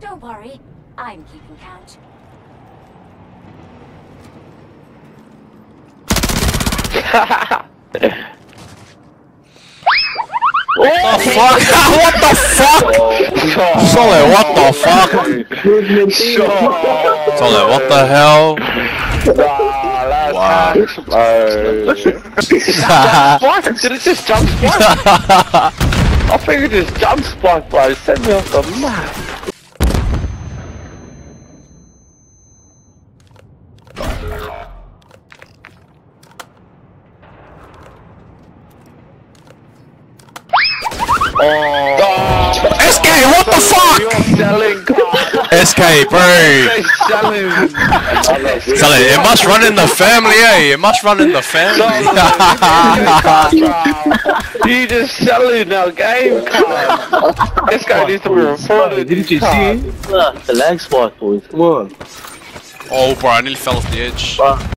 Don't worry, I'm keeping count. what the fuck? what the fuck? Solid, what the fuck? Solid, what the hell? Wow. What? Did it just jump spike? I think it just jump spike, bro. Send me off the map. Oh, SK, what the fuck? you're selling cars. SK, bro. They're selling. It must run in the family, eh? It must run in the family. you just selling our game card. This guy needs to be reported. Didn't you see? The lag spot, boys. Come on. oh, bro, I nearly fell off the edge.